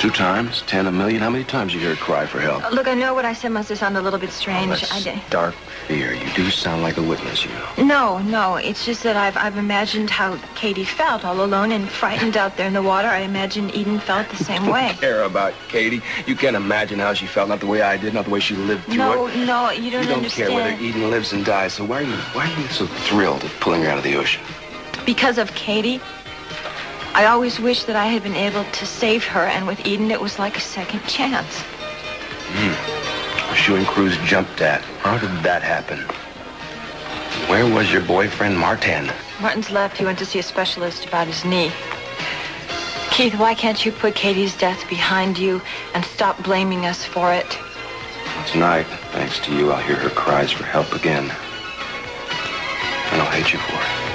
Two times? Ten, a million? How many times you hear her cry for help? Uh, Look, I know what I said must have sounded a little bit strange. That's I did. dark fear. You do sound like a witness, you know. No, no. It's just that I've I've imagined how Katie felt all alone and frightened out there in the water. I imagine Eden felt the same way. care about Katie. You can't imagine how she felt, not the way I did, not the way she lived through No, it. no, no. you don't you don't understand. care whether Eden lives and dies, so why are you why are you so thrilled at pulling her out of the ocean? Because of Katie, I always wished that I had been able to save her, and with Eden, it was like a second chance. Hmm. You and Cruz jumped at. How did that happen? Where was your boyfriend, Martin? Martin's left. He went to see a specialist about his knee. Keith, why can't you put Katie's death behind you and stop blaming us for it? Tonight, thanks to you, I'll hear her cries for help again. And I'll hate you for it.